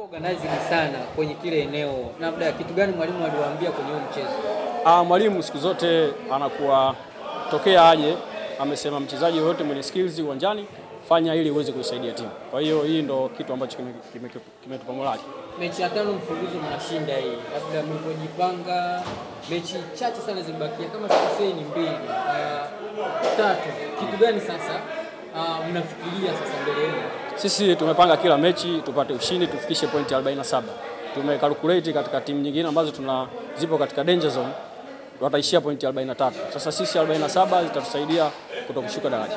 organizing sana kwenye kile eneo, labda kitu gani mwalimu aliwaambia kwenye huo mchezo? Ah, mwalimu siku zote anakuwa tokea aje amesema mchezaji yoyote mwenye skills uwanjani fanya ili uweze kuisaidia timu. Kwa hiyo hii ndo kitu ambacho kimetupa kime, morali. Mechi ya tano mfululizo mnashinda hii, labda mlivyojipanga, mechi chache sana zimebakia, kama sikosei ni mbili uh, tatu. Kitu gani sasa uh, mnafikiria sasa mbele yenu? Sisi tumepanga kila mechi tupate ushindi tufikishe pointi 47. Tumekalkulate katika timu nyingine ambazo tuna zipo katika danger zone wataishia pointi 43. Sasa sisi 47 zitatusaidia kutokushuka daraja.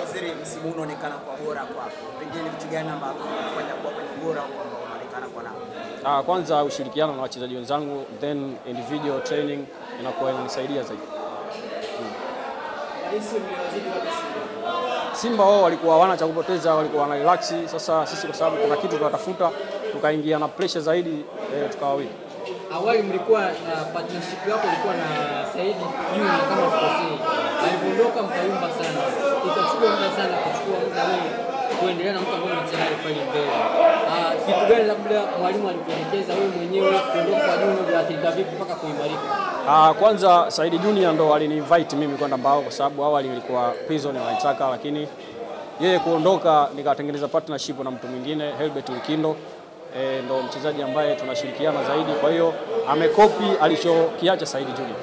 Waziri, msimu unaonekana kwa bora kwako, pengine vitu gani ambavyo unafanya kuwa kwenye ubora ambao unaonekana kwa nao? Ah, kwanza ushirikiano na wachezaji wenzangu, then individual training inakuwa inanisaidia zaidi. Simba wao walikuwa hawana cha kupoteza, walikuwa wana relax. Sasa sisi kwa sababu kuna kitu tunatafuta, tukaingia na pressure zaidi eh, tukawa win. Awali mlikuwa na partnership yako ilikuwa na Saidi Juni kama sikosei, alipoondoka mkayumba sana, ikachukua muda sana kuchukua muda wewe kuendelea na mtu ambaye unacheza pale mbele. Kitu gani labda mwalimu alikuelekeza wewe mwenyewe kuondoka kwa Juni uliathirika vipi mpaka kuimarika? Ah, kwanza Saidi Junior ndo alini-invite mimi kwenda Mbao kwa sababu awali nilikuwa prison wanitaka, lakini yeye kuondoka nikatengeneza partnership na mtu mwingine Helbert ukindo e, ndo mchezaji ambaye tunashirikiana zaidi, kwa hiyo amekopi alichokiacha Saidi Junior.